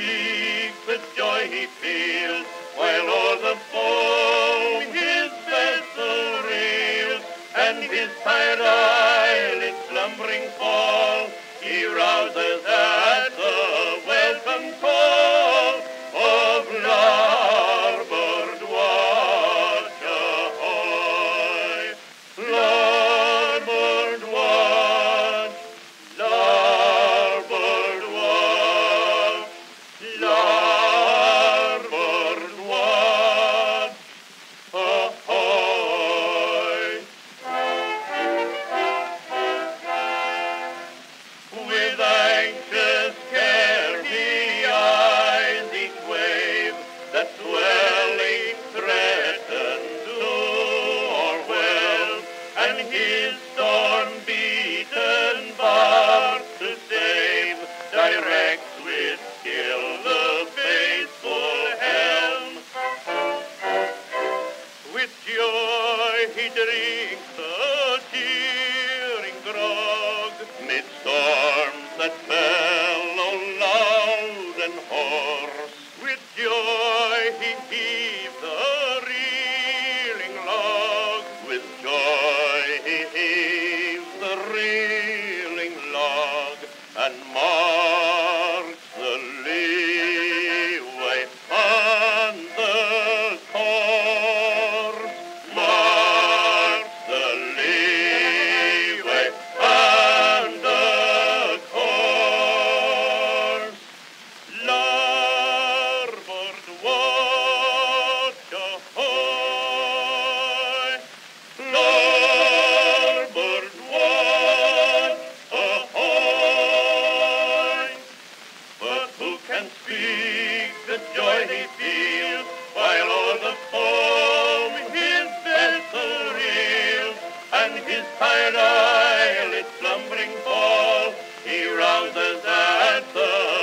sings with joy he feels, while o'er the foam his vessel reels, and his tired eyelids slumbering fall, he rouses at the wave. joy he drinks. and speak the joy he feels, while o'er the foam his vessel reels and his tired eyelids slumbering fall he rouses at the